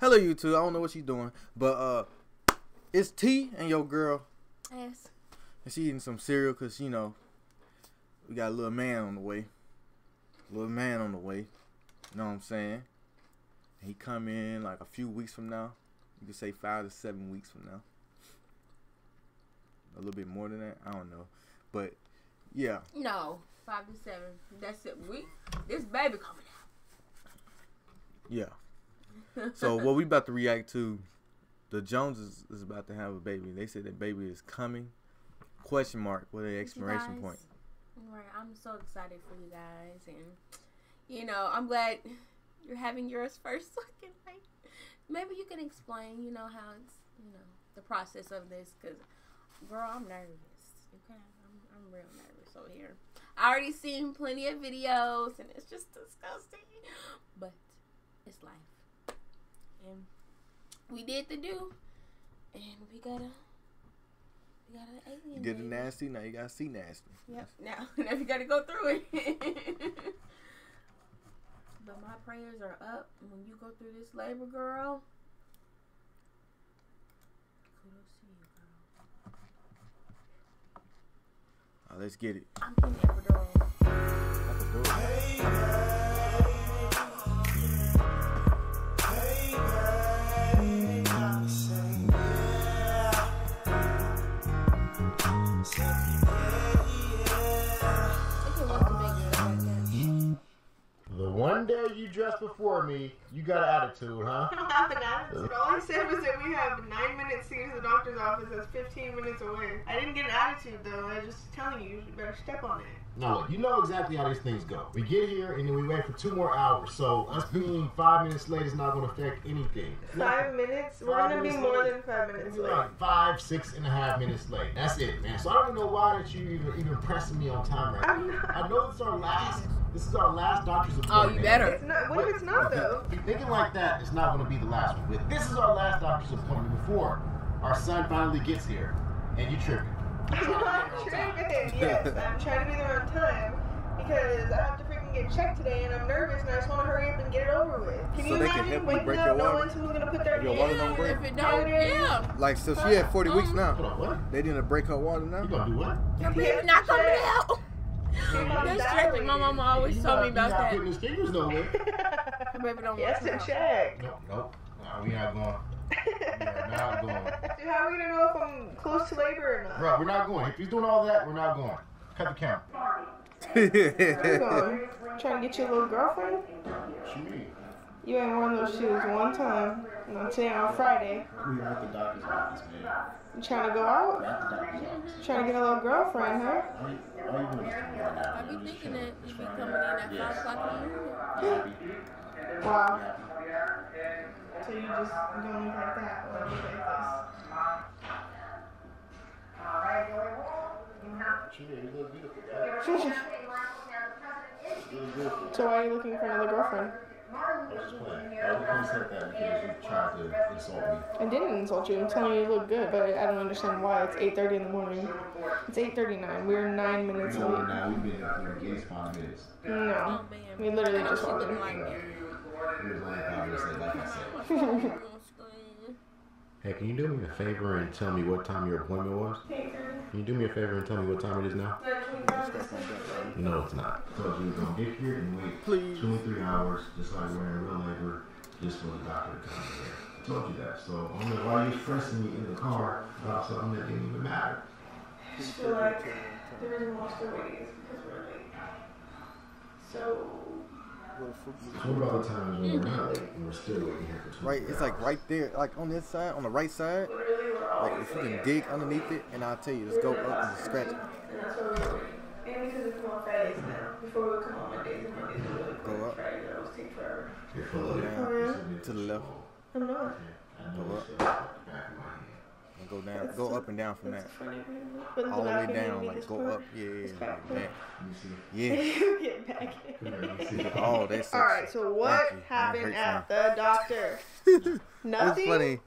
Hello, YouTube. I don't know what she's doing, but uh, it's T and your girl, Yes. and she eating some cereal because you know we got a little man on the way. Little man on the way. You know what I'm saying? He come in like a few weeks from now. You could say five to seven weeks from now. A little bit more than that. I don't know, but yeah. No. Five to seven. That's it. We this baby coming out. Yeah. So what we about to react to, the Joneses is about to have a baby. They said that baby is coming. Question mark. What the expiration point? Right. I'm so excited for you guys, and you know, I'm glad you're having yours first. So I can, like, maybe you can explain, you know, how it's, you know, the process of this. Cause, girl, I'm nervous. Okay, I'm, I'm real nervous over here. I already seen plenty of videos, and it's just disgusting. But it's life, and we did the do, and we gotta. We got an alien. You did the nasty, now you gotta see nasty. Yep. Now, now you got to go through it. but my prayers are up when you go through this labor, girl. Kudos to you, girl. Let's get it. I'm in one day you dressed before me, you got an attitude, huh? I don't have an attitude. All I said was that we have nine minutes to get to the doctor's office. That's 15 minutes away. I didn't get an attitude though. I was just telling you, you better step on it. No, look, you know exactly how these things go. We get here and then we wait for two more hours. So us being five minutes late is not going to affect anything. Five minutes? We're gonna be more late. than five minutes late. like five, six and a half minutes late. That's it, man. So I don't even know why that you even even pressing me on time right now. not. I know it's our last. This is our last doctor's Oh, you better. It's not. What if it's not though? If you're thinking like that, it's not going to be the last one. But this is our last doctor's appointment before our son finally gets here, and you tripping. I'm not tripping. Yes, I'm trying to be there on time because I have to freaking get checked today, and I'm nervous, and I just want to hurry up and get it over with. Can So you they can imagine help you waking break up your water? knowing someone's gonna put their Your water don't Yeah, break? if it don't, yeah. Like so, she had 40 uh-huh. weeks Hold now. on, what? They didn't break her water now. You gonna do what? Your baby not coming out. That's That's tripping. My mama always He told not- me about he not that. putting his fingers nowhere. Her baby don't Yes, want to to come out. check. Nope, nope. Nah, we not going. We are not going. Dude, how are we gonna know if I'm close to labor or not? Bro, we're not going. If he's doing all that, we're not going. Cut the camera. Where you going? Trying to get you a little girlfriend? What you? You ain't worn those shoes one time. Not today on Friday. We were at the doctor's office, man. You trying to go out? We're at the doctor's office. Trying to get a little girlfriend, huh? Why you, why you doing this to me right now? I be thinking that you It's be coming in at five o'clock in the morning. You happy? You Wow. So you just don't look like that like you mean? You look beautiful. bro. this. You look so why are you looking for another girlfriend? I was just playing. I only said that because you tried to insult me. I didn't insult you. I'm telling you you look good, but I don't understand why. It's 8.30 in the morning. It's 8.39. We're nine minutes You know, late. now we've been engaged five minutes. No. Oh, man. We literally just she walked in. It was only five minutes late, like I said. Hey, can you do me a favor and tell me what time your appointment was? Can you do me a favor and tell me what time it is now? No, it's not. I told you we gonna get here and wait Please. two or three hours, just like we're in real labor, just for the doctor to come here. I told you that. So I don't know why you're stressing me in the car about something that didn't even matter. I feel like the reason we're still waiting is because we're late. So, What about the times when we're not late and we're still waiting here for two Right, three it's like right there, like on this side, on the right side. Literally, we're all Like if you can dig underneath it, and I'll tell you, just go up and scratch it. And we're waiting. And because we come on Fridays now. Before we would come on Mondays and Mondays are really quick. Go up. Fridays would always take forever. You're full Go down to the left, I'm not. Go up. in the back of my head. and go down, go up and down from that, That's funny. But all the way down, like go put- up, yeah, yeah, It's yeah, back. like that, You see? yeah. you get back in. Yeah. Oh, that's All right, so what happened That at the doctor? That's Nothing. funny.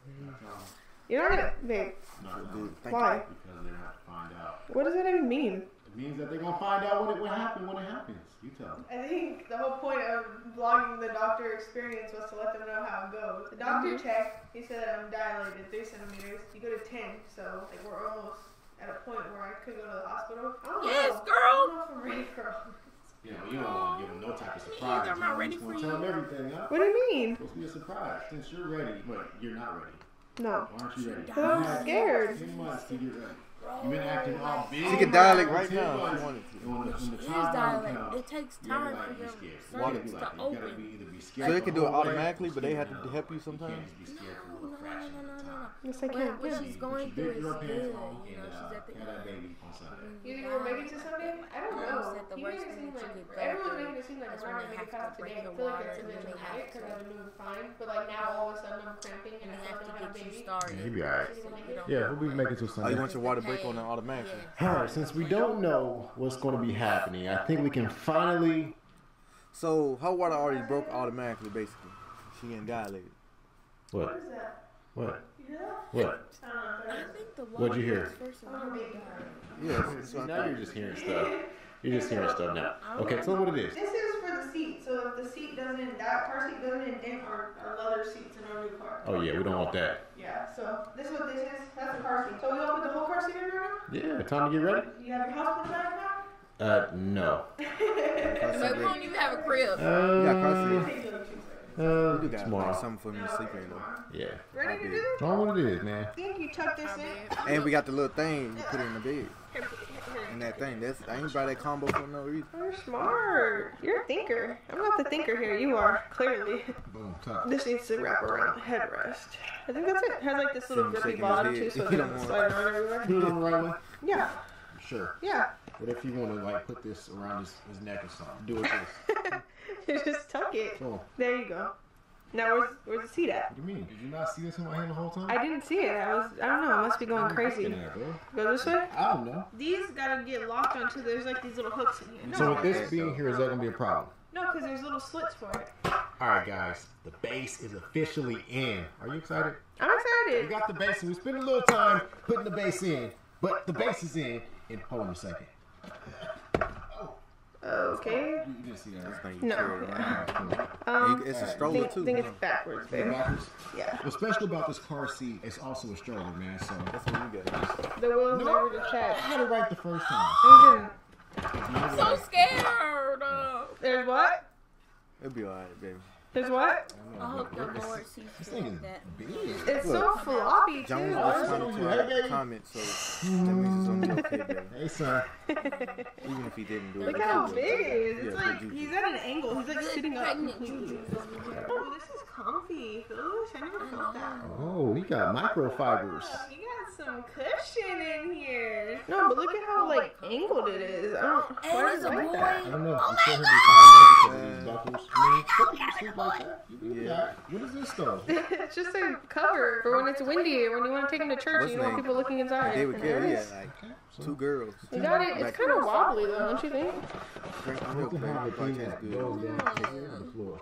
You're not gonna, babe. No, no, Why? because they're not to find out. What does that even mean? It means that they're gonna find out what it what happened when it happens. You tell them. I think the whole point of vlogging the doctor experience was to let them know how it goes. The doctor mm-hmm. checked. He said I'm dilated three centimeters. You go to ten, so like we're almost at a point where I could go to the hospital. I don't Yes, know. I girl. don't know if I'm ready for all this. You know, you don't want to give them no type of surprise. I'm not You ready just for you. Tell them everything. Huh? What do you mean? It's supposed to be a surprise. Since you're ready, but you're not ready. No. Why aren't you ready? I'm scared. Ten months to get ready. You've been acting all big. She could dial it right 10 now if she wanted to. And when the, when the It is time It takes time for you're your scared. to gotta be like- you gotta open. be be So they can do it automatically, but they have to help you You sometimes. can't just be scared for a No, no, no, no, no. Yes, I can. what she's going through is big good. You know, she's at the have that baby. Mm-hmm. You think we'll make it to Sunday? I don't know. it's at the You worst it seem like could everyone's making it seem like That's we're not making it have past to today. I feel like it's a and bit then they traumatic have because I've been doing fine. But like now all of a sudden I'm cramping and And I have to don't have a get you baby. started. Yeah, he'll be alright. So you don't- Yeah, we'll be making it to Oh, you want your water break on it automatically? Alright, since we don't know what's going to be happening, I think we can finally. So her water already broke automatically, basically. She getting dilated. What? What is that? What? You hear that? What? Don't know. I think the What'd you hear? Oh, yeah, first and I'm a then baby. Yes. See, now you're just hearing stuff. You're just hearing stuff now. Okay, tell them what it is. This is for the seat, so if the seat doesn't, that car seat doesn't indent our, our leather seats in our new car. Oh yeah, we don't want that. Yeah, so this is what this is. That's the car seat. So we all put the whole car seat in right Yeah, time to get ready. You have your house put back now? Uh, no. But we don't even have a crib. You got car Uh, seat. Take you like two seconds. You uh, got like, something for me to sleep in though. Yeah. Ready to do did. this? Tell them what it is, man. I think you tuck this in. And we got the little thing you put in the bed. And that thing, that's I ain't buy that combo for no reason. You're smart. You're a thinker. I'm not the thinker here. You are, clearly. Boom, top. This needs to wrap around the headrest. I think that's it. It has like this little Him grippy bottom too, so it don't doesn't slide around everywhere. Put it on the right way. Yeah, Sure. yeah. What if you want to like put this around his, his neck or something? Do it this. you just tuck it. Boom. There you go. Now where's where's the seat at? What do you mean? Did you not see this in my hand the whole time? I didn't see it. I was I don't know. I must be going crazy. Looking at, bro. Go this way. I don't know. These gotta get locked onto. There's like these little hooks in here. No, So with this being here, is that gonna be a problem? no, because there's little slits for it. All right, guys. The base is officially in. Are you excited? I'm excited. We got the base, and we spent a little time putting the base in, but the base is in. In hold on a second. Okay. You didn't see that, right? No. carry around. Um, It's a I stroller think, too. think it's backwards, Is babe. backwards? Yeah. What's special about this car seat It's also a stroller, man. So That's what you get. The wheels No. never I had it right the first time. They didn't. I'm so scared. Uh, There's what? It'll be alright, baby. There's what? I hope the Lord sees This thing is that. big. It's so Look, floppy John too. was Hey, responding to baby. our comment, so that means it's gonna okay, baby. Hey, son. Even if he didn't do it. Look it's how okay. big it is. It's Yeah, like he's at an angle. He's like sitting up pregnant completely. juju. Oh, this is comfy. Phyllis, I never felt oh, that. Oh, we got microfibers. You got some cushion in here. No, but look at how like angled it is. I don't. And Why it's is a it like that? I don't know. Oh You my God. because of these buckles. I mean, some people sleep like that. Yeah. What is this though? it's just a cover for when it's windy or when you want to take him to church. What's and you don't want people looking inside. David And there Kelly it had is. like two girls. You got it. It's kind of wobbly though, don't you think? Drink the You milk, can baby. have The a thing that podcast goes good.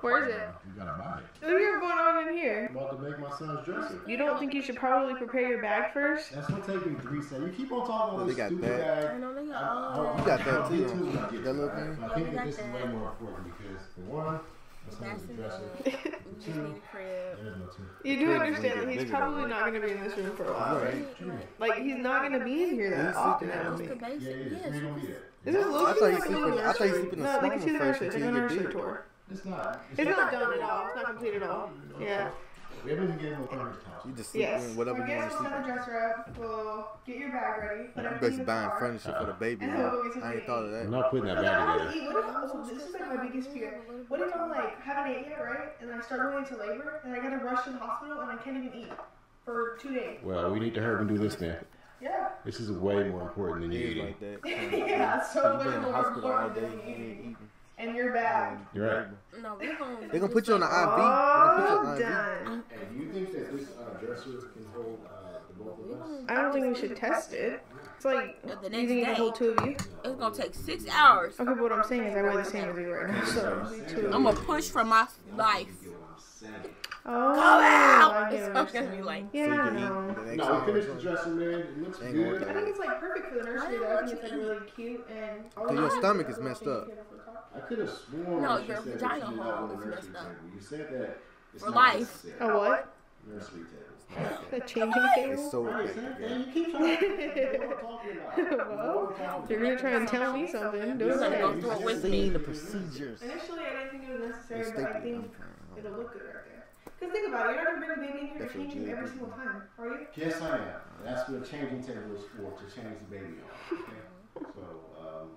Where is it? You gotta buy it. What do you have going on in here? I'm about to make my son's dresser. You don't think you should probably prepare your bag first? That's gonna take me three seconds. You keep on talking Well, about they this got stupid that. I know they got I- all I'll- You got that too, get huh? to it when I That little thing? I think oh, that this is way more important because for one, that's That's not the in dresser. the. We just need a crib. Two. You do understand that he's probably not going to be in this room for a while, right? Right. Like he's not going to be in here that He's often. I don't think. basic. Yeah, yeah, Yes. we gonna be there. Is this I looking thought like you a sleep in- little I thought you nursery? sleep in the No, they can small see the one first nursery. Take a until you get nursery tour. It's not. It's not done at all. It's not complete at all. Yeah. We haven't even given the furnace house. You just sleep Yes. in whatever you want to sleep in. dresser up. We'll get your bag ready. Put You basically buying furniture for the baby. And huh? then we'll get I ain't thought of I'm that. not putting that bag together. What if, oh, this is like my biggest fear. What if I'm like haven't ate yet, right? And I start going into labor, and I gotta rush to the hospital, and I can't even eat for two days. Well, we need to hurry and do this then. Yeah. This is way more important than you It is eating. like that. yeah. So much been in the more important than you eating. Eating. And your bag. You're right. No, we're gonna. They're gonna put you on the IV. They All gonna you done. And you think that this uh, dresser can hold uh, the both of us? I don't think we should test it. It's like, The you next think it can hold two of you? It's gonna take six hours. Okay, but what I'm saying is I wear the same as you right now, so it'll be two of I'm gonna push for my life. Oh, out! I get It's what I'm gonna be like, Yeah, so you I can know. eat the No, hour we finished the dressing, man. It looks Ain't good. I think it's like perfect for the nursery Why though. I think it's like really cute and. Cause your stomach is messed up. I could have sworn No, that you your said vagina that you hole did is that on messed up. You said that it's For not life. A what? Nursery table. The changing It's so Right, bad. same You keep trying to you know what I'm talking about. You know what I'm talking You're gonna try and tell me something. Do You're it. gonna go You through it said- with Seeing me. the procedures. Initially, I didn't think it was necessary, but stupid. I think I'm it'll look good right there. Cause think about it, you're not gonna bring the baby in here to Definitely change him every single time, are you? Yes, I am. That's what a changing table is for, to change the baby on. Okay? So, um,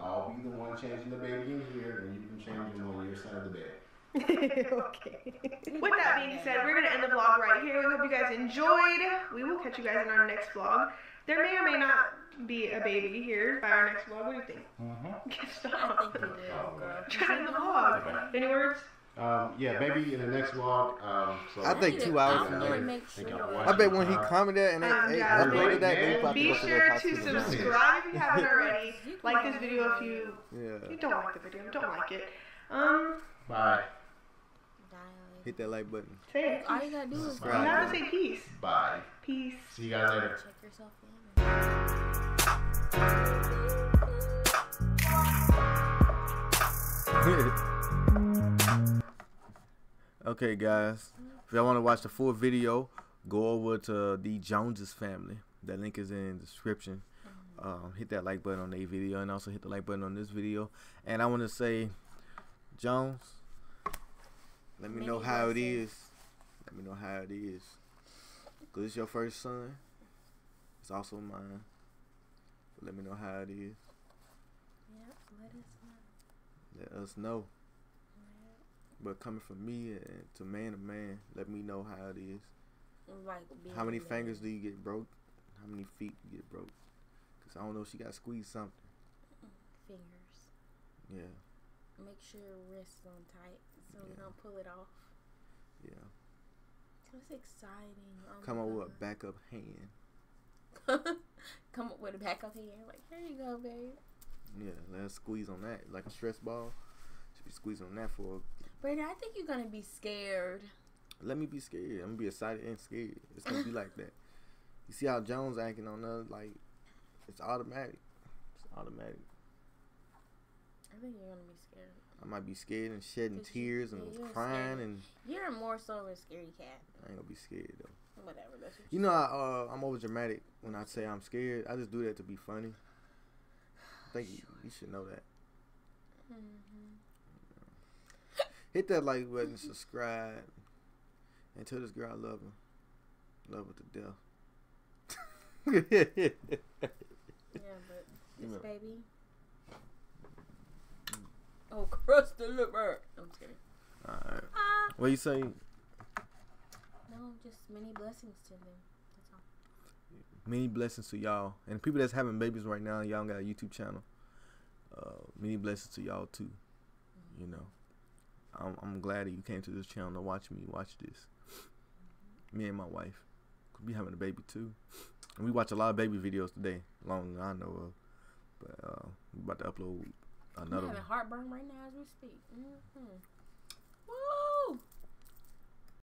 I'll be the one changing the baby in here, and you can change him on your side of the bed. okay. With that being said, we're gonna end the vlog right here. We hope you guys enjoyed. We will catch you guys in our next vlog. There may or may not be a baby here by our next vlog. What do you think? I Stop. think you will, girl. Try the vlog. Any words? Um, yeah, maybe in the next vlog. Um, so I think two hours from I'm now. sure. I'll I watch bet when he Uh, commented and they, Um, they guys, uploaded that, they probably Be go to sure to subscribe if you haven't already. Like this video if you Yeah. you don't like the video, don't like it. Um, Bye. Hit that like button. say it. All you gotta do is You Subscribe. have to say peace. Bye. Peace. See you guys later. check yourself in. okay, guys. If y'all want to watch the full video, go over to the Joneses family. That link is in the description. Um, hit that like button on the video and also hit the like button on this video. And I want to say, Jones, let me know how it is. Let me know how it is. Cause it's your first son. It's also mine. Let me know how it is. Yep, let us know. Let us know. But coming from me and to man to man, let me know how it is. Like How many man. fingers do you get broke? How many feet you get broke? Cause I don't know if she got squeezed something. Mm, fingers. Yeah, Make sure your wrists on tight so Yeah. don't pull it off. yeah. That's exciting. Oh Come up with a backup hand. Come up with a backup hand. Like, here you go, babe. Yeah, let us squeeze on that like a stress ball. Should be squeezing on that for. Brady, I think you're gonna be scared. Let me be scared. I'm gonna be excited and scared. It's gonna be like that. You see how Jones acting on us? Like it's automatic. It's automatic. I think you're gonna be scared. I might be scared and shedding you- tears and you're crying, scared. and You're more so of a scaredy cat. I ain't gonna be scared though. Whatever. That's what You know, I, uh, I'm over dramatic when I say I'm scared. I just do that to be funny. I think you, you should know that. Hit that like button, subscribe, and tell this girl I love her. Love her to death. Yeah, but this baby. Oh, crust the liver. I'm just kidding. Alright. Ah. What you say? No, just many blessings to them. That's all. Many blessings to y'all. And people that's having babies right now, y'all got a YouTube channel. Uh, many blessings to y'all too. You know. I'm, I'm glad that you came to this channel to watch me watch this. Me and my wife. We having a baby too. And we watch a lot of baby videos today, long as I know of. But uh, we about to upload I'm another having one. heartburn right now as we speak. hmm Woo!